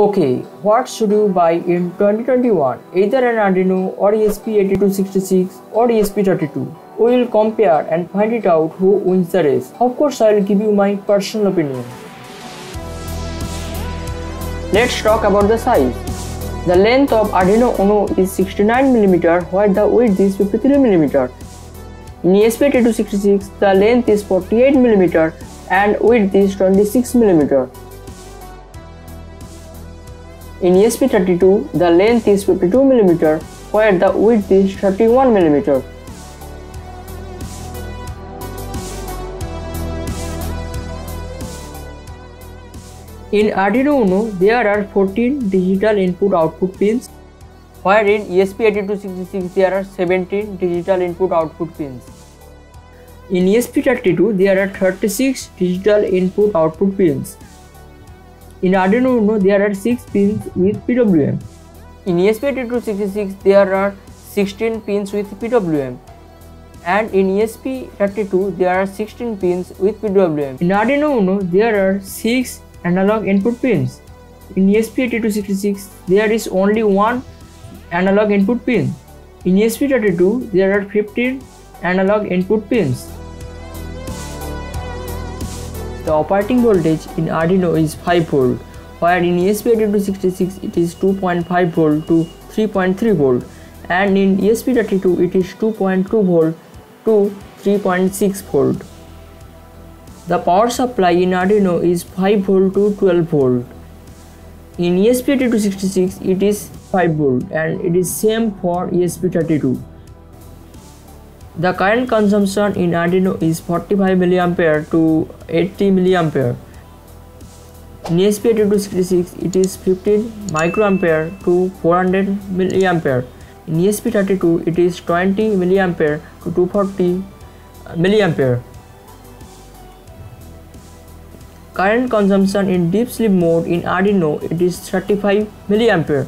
Okay, what should you buy in 2021? Either an Arduino or ESP8266 or ESP32. We will compare and find it out who wins the race. Of course, I will give you my personal opinion. Let's talk about the size. The length of Arduino Uno is 69mm while the width is 53mm. In ESP8266, the length is 48mm and width is 26mm. In ESP32, the length is 52mm where the width is 31mm. In Arduino Uno, there are 14 digital input-output pins, while in ESP8266 there are 17 digital input-output pins. In ESP32, there are 36 digital input-output pins. In Arduino Uno, there are 6 pins with PWM. In ESP8266, there are 16 pins with PWM. And in ESP32, there are 16 pins with PWM. In Arduino Uno, there are 6 analog input pins. In ESP8266, there is only one analog input pin. In ESP32, there are 15 analog input pins. The operating voltage in Arduino is 5 volt, where in ESP8266 it is 2.5 volt to 3.3 volt, and in ESP32 it is 2.2 volt to 3.6 volt. The power supply in Arduino is 5 volt to 12 volt. In ESP8266 it is 5 volt and it is same for ESP32. The current consumption in Arduino is 45 mA to 80 mA. In ESP8266 it is 15 microampere to 400 mA. In ESP32 it is 20 mA to 240 mA. Current consumption in deep sleep mode in Arduino it is 35 mA.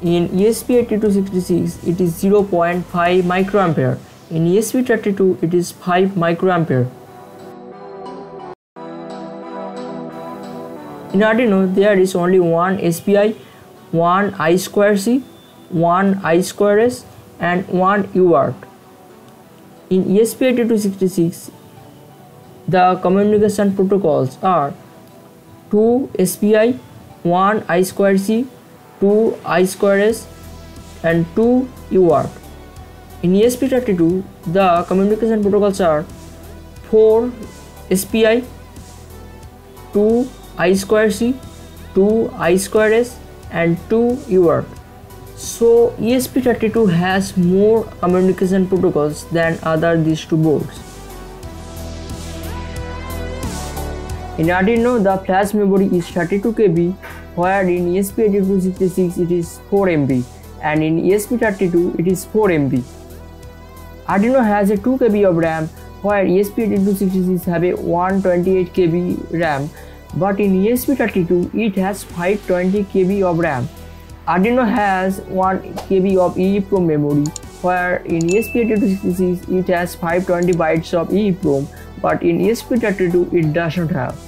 In ESP8266 it is 0.5 microampere. In ESP32 it is 5 microampere. In Arduino there is only one SPI, one I2C, one I2S and one UART. In ESP8266 the communication protocols are 2 SPI, 1 I2C, 2 I2S and 2 UART. In ESP32, the communication protocols are 4 SPI, 2 I2C, 2 I2S and 2 UART. So ESP32 has more communication protocols than other these two boards. In Arduino, the flash memory is 32 KB, while in ESP8266 it is 4 MB, and in ESP32 it is 4 MB. Arduino has a 2 KB of RAM, while ESP8266 have a 128 KB RAM, but in ESP32 it has 520 KB of RAM. Arduino has 1 KB of EEPROM memory, where in ESP8266 it has 520 bytes of EEPROM, but in ESP32 it does not have.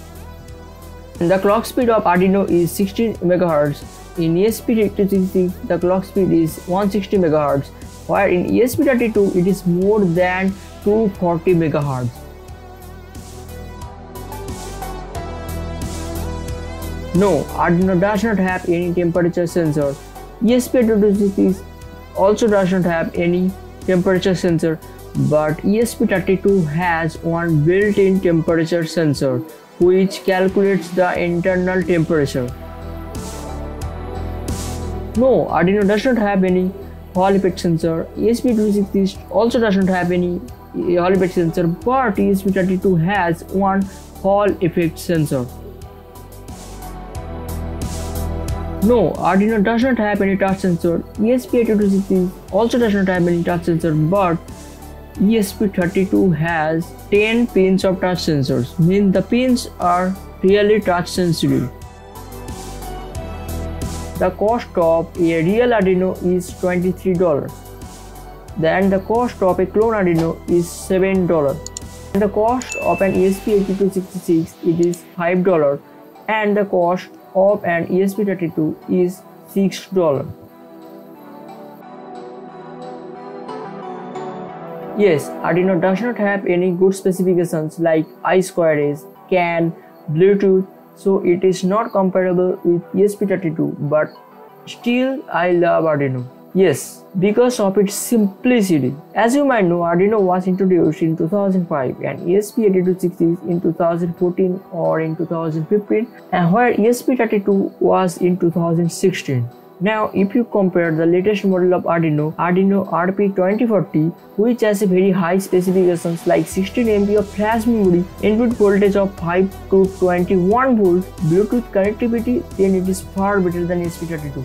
The clock speed of Arduino is 16 MHz. In ESP8266, the clock speed is 160 MHz, while in ESP32 it is more than 240 MHz. No, Arduino does not have any temperature sensor. ESP8266 also does not have any temperature sensor, but ESP32 has one built-in temperature sensor which calculates the internal temperature. No, Arduino does not have any Hall effect sensor. ESP266 also does not have any eh, Hall effect sensor, but ESP32 has one Hall effect sensor. No, Arduino does not have any touch sensor. ESP8266 also does not have any touch sensor, but ESP32 has 10 pins of touch sensors, mean the pins are really touch sensitive. The cost of a real Arduino is $23. Then the cost of a clone Arduino is $7. And the cost of an ESP8266 it is $5 and the cost of an ESP32 is $6. Yes, Arduino does not have any good specifications like I2S, CAN, Bluetooth, so it is not comparable with ESP32 but still I love Arduino. Yes, because of its simplicity. As you might know, Arduino was introduced in 2005 and ESP8266 in 2014 or in 2015 and where ESP32 was in 2016. Now, if you compare the latest model of Arduino, Arduino RP2040, which has a very high specifications like 16 MB of flash memory, input voltage of 5 to 21 volts, Bluetooth connectivity, then it is far better than ESP32.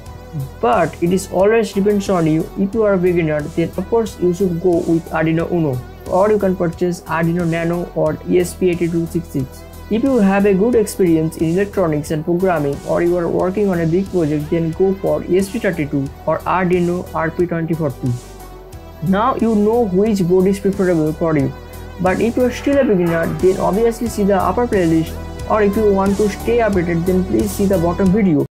But it is always depends on you. If you are a beginner, then of course you should go with Arduino Uno, or you can purchase Arduino Nano or ESP8266. If you have a good experience in electronics and programming or you are working on a big project then go for ESP32 or Arduino RP2040. Now you know which board is preferable for you. But if you are still a beginner then obviously see the upper playlist or if you want to stay updated then please see the bottom video.